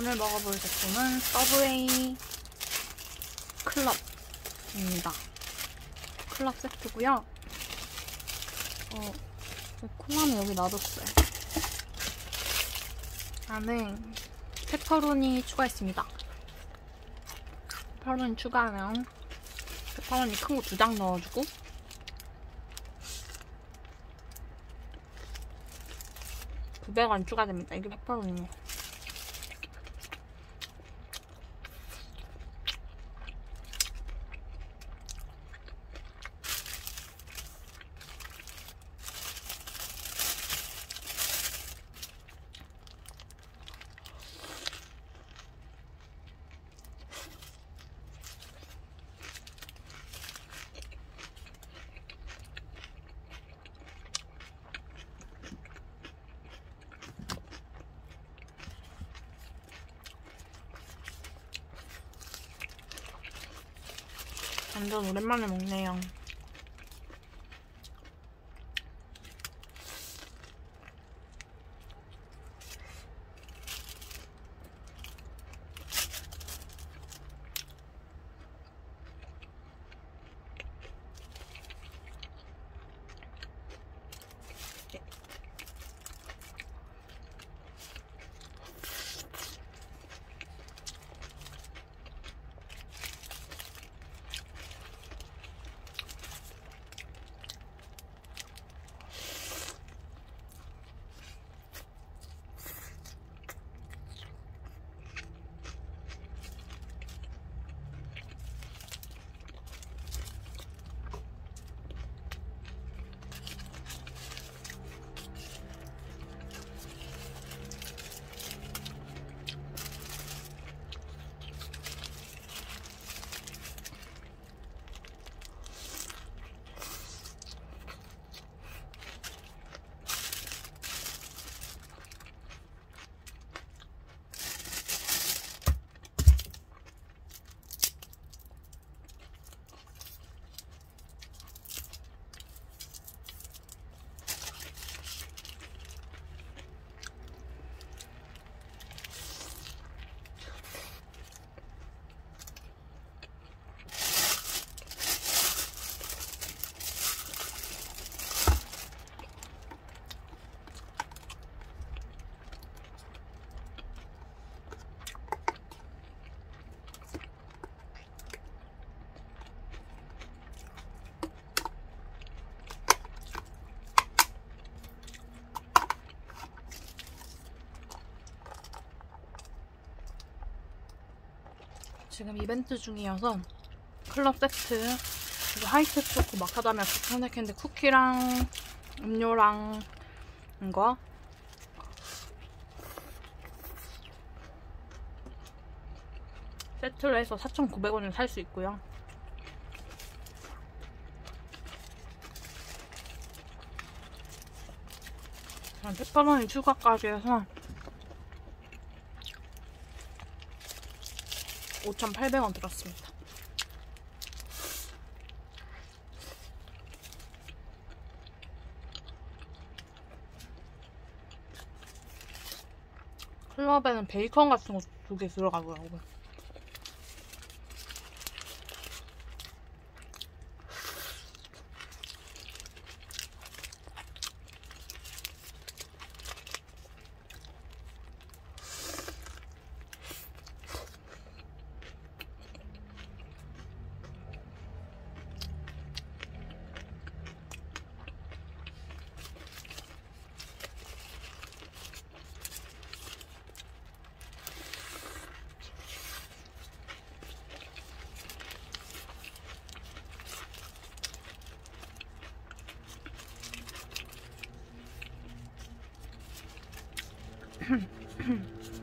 오늘 먹어볼 제품은 서브웨이 클럽입니다. 클럽 세트고요. 어, 콜라는 여기 놔뒀어요. 안에 페퍼로니 추가했습니다. 페퍼로니 추가하면 페퍼로니 큰 거 두 장 넣어주고 900원 추가됩니다. 이게 페퍼로니예요. 완전 오랜만에 먹네요. 지금 이벤트 중이어서 클럽 세트 그리고 화이트 초코 마카다미아 스타네캔디 쿠키랑 음료랑 이거 세트로 해서 4,900원에 살 수 있고요. 페퍼로니 추가까지 해서 5,800원 들었습니다. 클럽에는 베이컨 같은 거 두 개 들어가더라고요. Mm-hmm.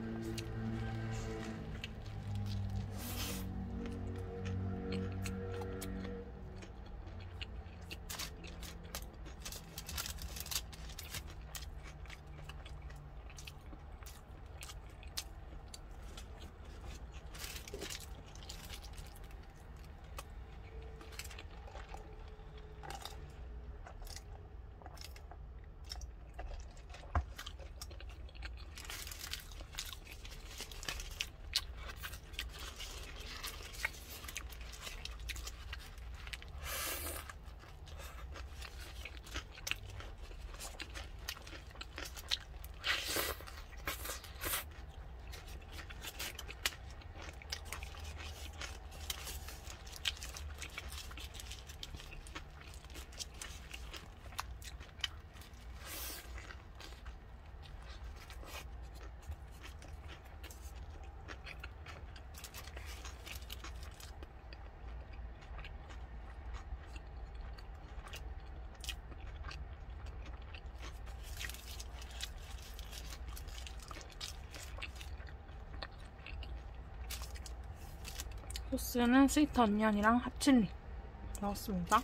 소스는 스위트 어니언이랑 핫칠리 넣었습니다.